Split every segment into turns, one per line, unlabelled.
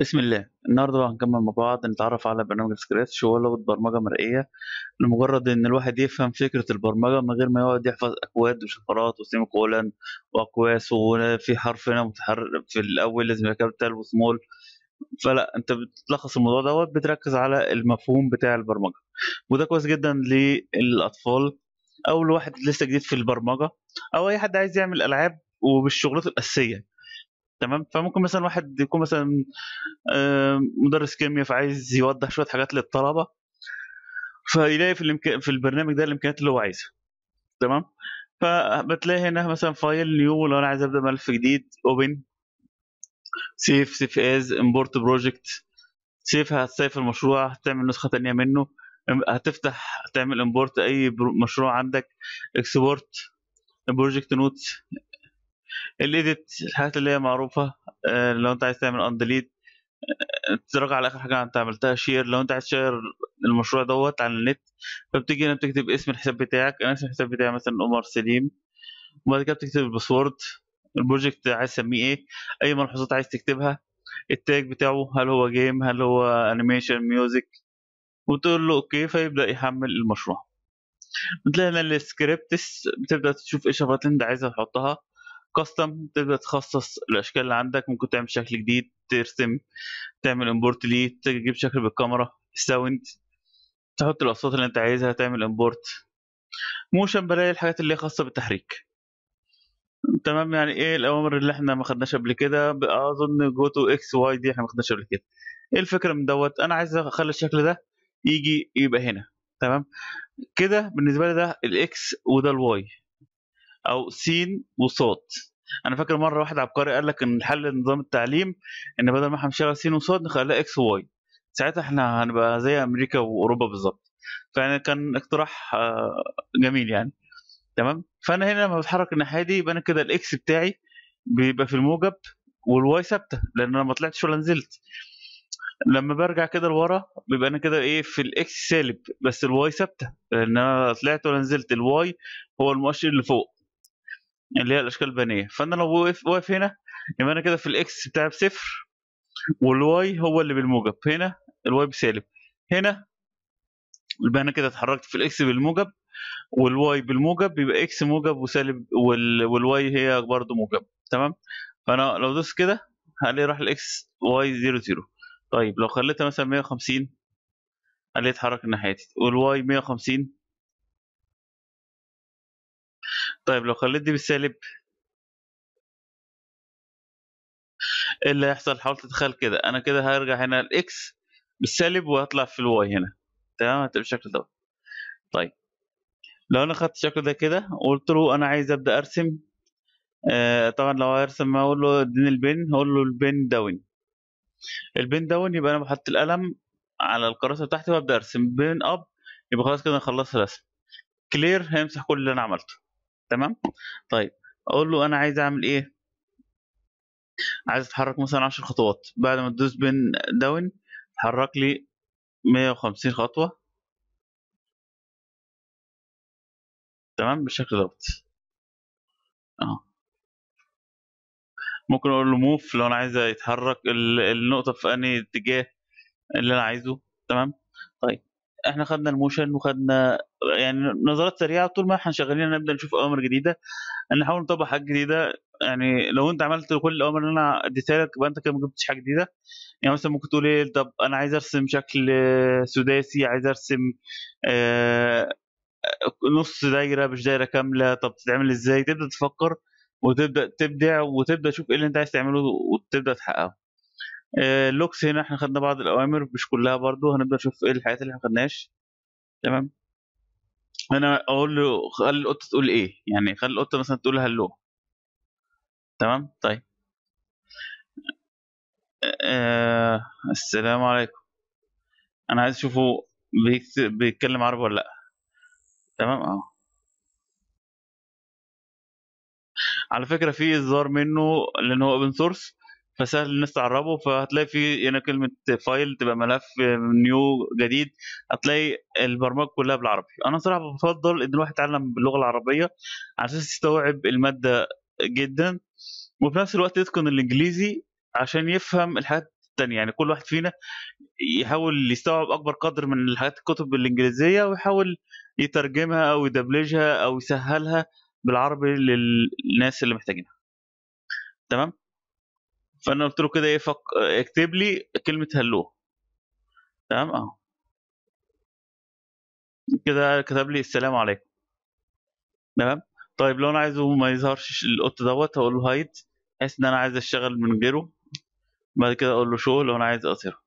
بسم الله. النهارده بقى هنكمل مع بعض نتعرف على برنامج سكراتش وهو لغة برمجة مرئية لمجرد إن الواحد يفهم فكرة البرمجة من غير ما يقعد يحفظ أكواد وشفرات و semicolon وأقواس وفي حرف هنا متحرك في الأول لازم capital و small فلا أنت بتلخص الموضوع دوت بتركز على المفهوم بتاع البرمجة. وده كويس جدا للأطفال أو لواحد لسه جديد في البرمجة أو أي حد عايز يعمل ألعاب وبالشغلات الأساسية. تمام؟ فممكن مثلا واحد يكون مثلا آه، مدرس كيمياء فعايز يوضح شوية حاجات للطلبة فيلاقي في الإمكان في البرنامج ده الامكانيات اللي هو عايزها. تمام؟ فبتلاقي هنا مثلا file new لو أنا عايز أبدأ ملف جديد open save save as import project save هتسيف المشروع هتعمل نسخة تانية منه هتفتح تعمل import أي مشروع عندك export project notes ال edit الحاجات اللي هي معروفة آه، لو أنت عايز تعمل undelete تراجع على آخر حاجة أنت عملتها share لو أنت عايز تشير المشروع دوت على النت فبتيجي هنا بتكتب اسم الحساب بتاعك أنا اسم الحساب بتاعي مثلا عمر سليم وبعد كده بتكتب ال password ال project عايز تسميه إيه أي ملحوظات عايز تكتبها ال tag بتاعه هل هو game هل هو animation music وتقول له okay فيبدأ يحمل المشروع. بتلاقي هنا ال scripts بتبدأ تشوف إيه الشفرات اللي انت عايزها تحطها costume تبدا تخصص الأشكال اللي عندك ممكن تعمل شكل جديد ترسم تعمل import ليه تجيب شكل بالكاميرا sound تحط الأصوات اللي انت عايزها تعمل import motion بلاقي الحاجات اللي هي خاصة بالتحريك. تمام يعني إيه الأوامر اللي إحنا ما خدناش قبل كده؟ أظن go to x y دي إحنا ما خدناش قبل كده. إيه الفكرة من دوت؟ أنا عايز أخلي الشكل ده يجي يبقى هنا. تمام؟ كده بالنسبة لي ده ال x وده ال y أو سين وصاد أنا فاكر مرة واحد عبقري قال لك إن الحل لنظام التعليم إن بدل ما إحنا بنشتغل سين وصاد نخليها x و y. ساعتها إحنا هنبقى زي أمريكا وأوروبا بالظبط. فيعني كان اقتراح آه، جميل يعني. تمام؟ فأنا هنا لما بتحرك الناحية دي يبقى أنا كده ال x بتاعي بيبقى في الموجب وال y ثابتة لأن أنا ما طلعتش ولا نزلت. لما برجع كده لورا بيبقى أنا كده إيه في ال x سالب بس ال y ثابتة لأن أنا طلعت ولا نزلت. ال y هو المؤشر اللي فوق. اللي هي الأشكال البيانيه فأنا لو واقف هنا يبقى أنا كده في ال x بتاعي بصفر وال y هو اللي بالموجب. هنا ال y بسالب. هنا يبقى أنا كده اتحركت في ال x بالموجب وال y بالموجب يبقى x موجب وسالب وال... وال y هي برضه موجب. تمام؟ فأنا لو دوست كده هلاقي راح ال x y 0 0 طيب لو خليتها مثلا 150 هلاقي اتحرك الناحيه دي وال y 150 طيب لو خليت دي بالسالب. إيه اللي هيحصل؟ حاول تتخيل كده. أنا كده هرجع هنا ال x بالسالب وهطلع في ال y هنا. تمام؟ هتبقى بالشكل ده طيب. لو أنا خدت الشكل ده كده وقلت له أنا عايز أبدأ أرسم آه طبعا لو هيرسم أقول له إديني ال pen هقول له ال pen down. ال pen down يبقى أنا بحط القلم على الكراسة بتاعتي وأبدأ أرسم. pen up يبقى خلاص كده أنا خلصت رسم clear هيمسح كل اللي أنا عملته. تمام؟ طيب أقول له أنا عايز أعمل إيه؟ عايز أتحرك مثلا 10 خطوات. بعد ما تدوس pen down اتحرك لي 150 خطوة. تمام؟ بالشكل دوت. آه ممكن أقول له موف لو أنا عايز يتحرك ال- النقطة في أنهي اتجاه اللي أنا عايزه. تمام؟ إحنا خدنا الموشن وخدنا يعني نظرات سريعة طول ما إحنا شغالين نبدا نشوف أوامر جديدة. نحاول نطبق حاجة جديدة. يعني لو انت عملت كل الأوامر اللي أنا اديتها لك يبقى انت كده ما جبتش حاجة جديدة. يعني مثلا ممكن تقول إيه طب أنا عايز أرسم شكل سداسي عايز أرسم آه، نص دايرة مش دايرة كاملة. طب تتعمل إزاي؟ تبدأ تفكر وتبدأ تبدع وتبدأ تشوف إيه اللي انت عايز تعمله وتبدأ تحققه. اللوكس هنا إحنا خدنا بعض الأوامر مش كلها برضو هنبدا نشوف إيه الحاجات اللي ما خدناش تمام؟ أنا أقول له خلي القطة تقول إيه؟ يعني خلي القطة مثلا تقول هلو. تمام؟ طيب. آه السلام عليكم. أنا عايز أشوفه بيتكلم عربي ولا لأ. تمام؟ آه. على فكرة في إصدار منه لأن هو open source فسهل الناس تعربه فهتلاقي في هنا كلمة file تبقى ملف new جديد هتلاقي البرمجة كلها بالعربي. أنا صراحة بفضل إن الواحد يتعلم باللغة العربية على أساس يستوعب المادة جدا وفي نفس الوقت يتقن الإنجليزي عشان يفهم الحاجات التانية. يعني كل واحد فينا يحاول يستوعب أكبر قدر من الحاجات الكتب بالانجليزيه ويحاول يترجمها أو يدبلجها أو يسهلها بالعربي للناس اللي محتاجينها. تمام؟ فانا قلت له كده إيه فك... اكتب لي كلمة هلو تمام؟ اهو. كده كتب لي السلام عليكم. تمام؟ طيب لو أنا عايزه ما يظهرش القط دوت هقول له hide بحيث إن أنا عايز أشتغل من غيره. بعد كده أقول له show لو أنا عايز اظهره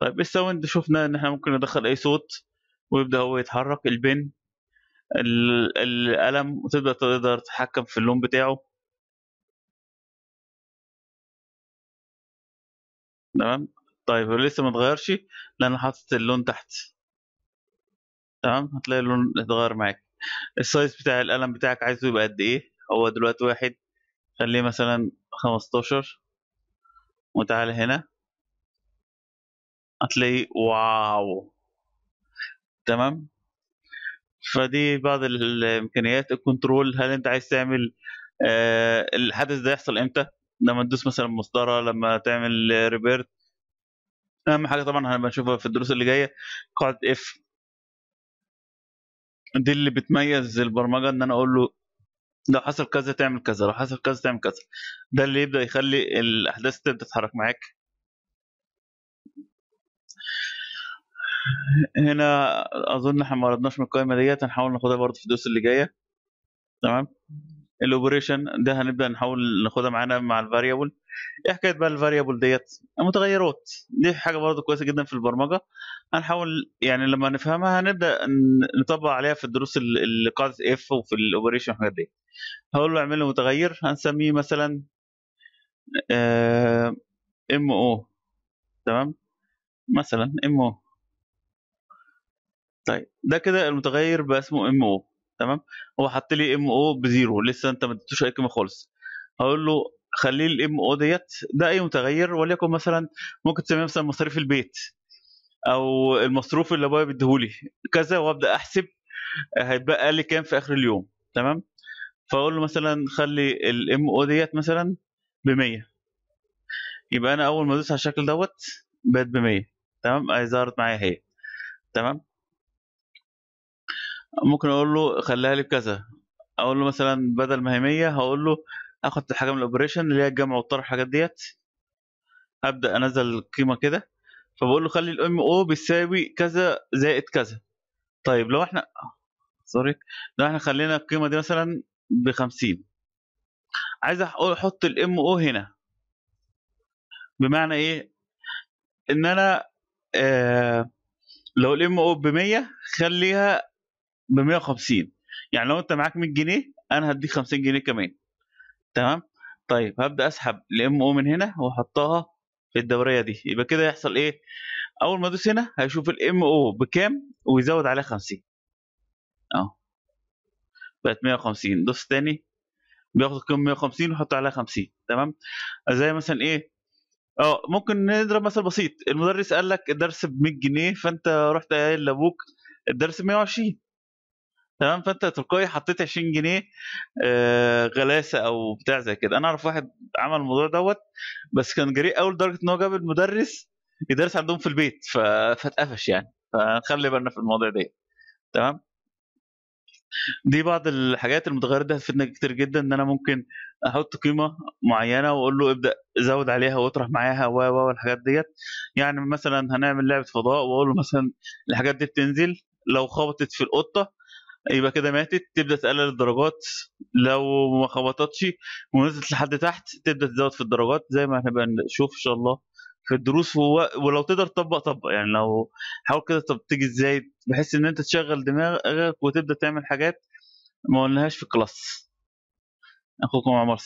طيب ال sound شفنا إن إحنا ممكن ندخل أي صوت ويبدأ هو يتحرك ال pen ال- القلم وتبدأ تقدر تتحكم في اللون بتاعه. تمام؟ طيب هو لسه ما اتغيرش؟ لأن حاطط اللون تحت. تمام؟ هتلاقي اللون اتغير معاك. ال size بتاع القلم بتاعك عايزه يبقى قد إيه؟ هو دلوقتي واحد. خليه مثلا 15 وتعالى هنا. هتلاقي wow. تمام؟ فدي بعض الإمكانيات. ال control هل أنت عايز تعمل آه الحدث ده يحصل إمتى؟ لما تدوس مثلا مسطره لما تعمل repeat أهم حاجة طبعا هنبقى نشوفها في الدروس اللي جاية. قاعدة if دي اللي بتميز البرمجة إن أنا أقول له لو حصل كذا تعمل كذا لو حصل كذا تعمل كذا. ده اللي يبدأ يخلي الأحداث تبدا تتحرك معاك. هنا أظن إحنا ما ردناش من القائمة ديت. هنحاول ناخدها برضه في الدروس اللي جاية. تمام؟ ال operation ده هنبدأ نحاول ناخدها معانا مع ال variable إيه حكاية بقى ال variable ديت؟ متغيرات دي حاجة برضه كويسة جدا في البرمجة. هنحاول يعني لما نفهمها هنبدأ نطبق عليها في الدروس ال- اللي قاعدة if وفي ال operation والحاجات دي. هقول له اعمل له متغير. هنسميه مثلا MO تمام؟ مثلا MO طيب ده كده المتغير بقى اسمه MO تمام؟ هو حط لي MO ب zero لسه انت ما اديتوش أي قيمه خالص. هقول له خليه الام أو ديت ده أي متغير وليكن مثلا ممكن تسميه مثلا مصاريف البيت أو المصروف اللي أبويا بيديهولي. كذا وأبدأ أحسب هيتبقى لي كام في آخر اليوم تمام؟ فأقول له مثلا خلي الام أو ديت مثلا ب 100 يبقى أنا أول ما أدوس على الشكل دوت بقت ب 100 تمام؟ اهي ظهرت معايا اهي تمام؟ ممكن أقول له خليها لي بكذا. أقول له مثلا بدل ما هي 100 هقول له آخد الحاجة من ال operation اللي هي الجمع والطرح الحاجات ديت. أبدأ أنزل القيمة كده. فبقول له خلي ال MO بيساوي كذا زائد كذا. طيب لو إحنا sorry لو إحنا خلينا القيمة دي مثلا ب 50 عايز أحط ال MO هنا. بمعنى إيه؟ إن أنا آه لو الام أو ب 100 خليها ب 150 يعني لو انت معاك 100 جنيه أنا هديك 50 جنيه كمان. تمام؟ طيب هبدأ اسحب الام أو من هنا واحطها في الدورية دي. يبقى كده يحصل إيه؟ اول ما ادوس هنا هيشوف الام أو بكام ويزود عليها 50 اهو. بقت 150 دوس تاني. بياخد القيمه 150 ويحط عليها 50 تمام؟ زي مثلا إيه؟ آه ممكن نضرب مثل بسيط. المدرس قال لك الدرس ب 100 جنيه فانت رحت قايل لابوك الدرس ب 120 تمام؟ فأنت تلقائي حطيت 20 جنيه آه غلاسة أو بتاع زي كده. أنا أعرف واحد عمل الموضوع دوت بس كان جريء قوي لدرجة إن هو جاب المدرس يدرس عندهم في البيت. فاتقفش يعني. فنخلي بالنا في الموضوع ده تمام؟ دي بعض الحاجات المتغيرات دي هتفيدنا كتير جدا إن أنا ممكن أحط قيمة معينة وأقول له ابدأ زود عليها واطرح معاها و و والحاجات ديت. يعني مثلا هنعمل لعبة فضاء وأقول له مثلا الحاجات دي بتنزل لو خبطت في القطة يبقى كده ماتت تبدأ تقلل الدرجات. لو ما خبطتش ونزلت لحد تحت تبدأ تزود في الدرجات زي ما هنبقى نشوف إن شاء الله في الدروس. هو ولو تقدر تطبق طبق. يعني لو حاول كده طب تيجي إزاي؟ بحيث إن أنت تشغل دماغك وتبدأ تعمل حاجات ما قلناهاش في الكلاس. أخوكم عمر.